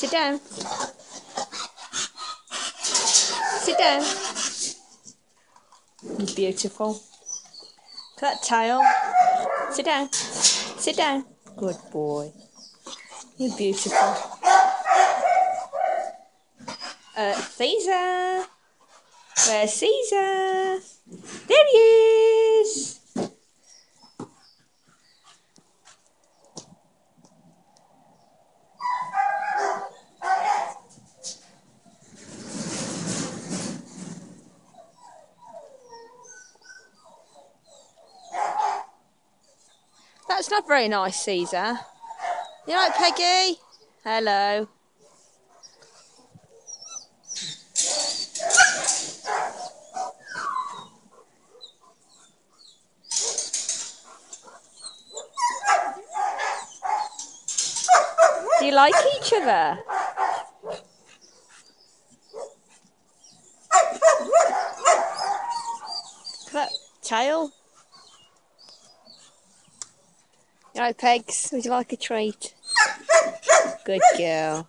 Sit down. Sit down. You're beautiful. That tail. Sit down. Sit down. Good boy. You're beautiful. Uh, Cezar. Where's Cezar? There he is. That's not very nice, Cezar. You right, Peggy? Hello. Do you like each other? That tail. You right, Pegs? Would you like a treat? Good girl.